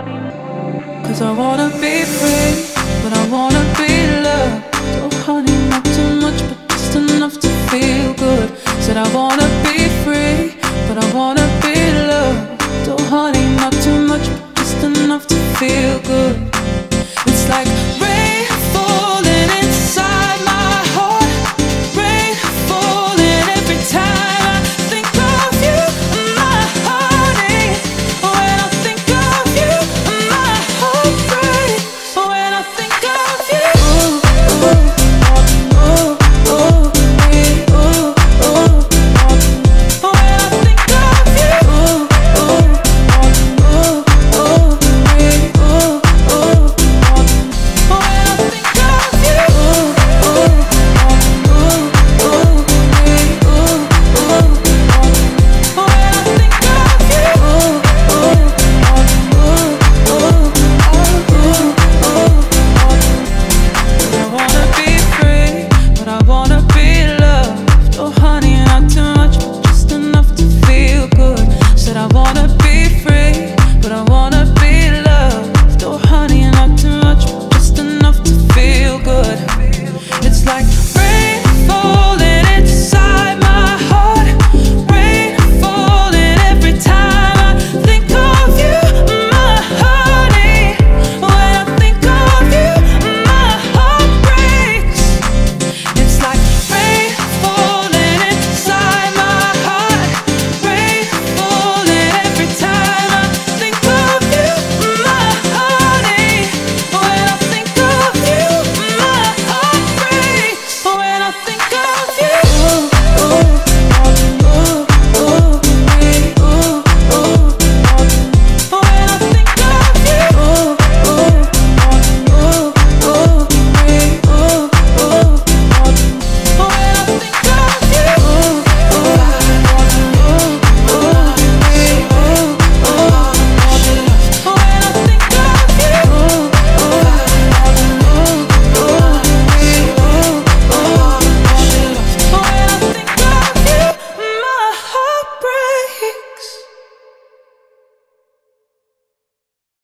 'Cause I wanna be free, but I wanna be loved. Oh, honey, not too much, but just enough to feel good. Said I wanna be free, but I wanna be loved. Oh, honey, not too much, but just enough to feel good.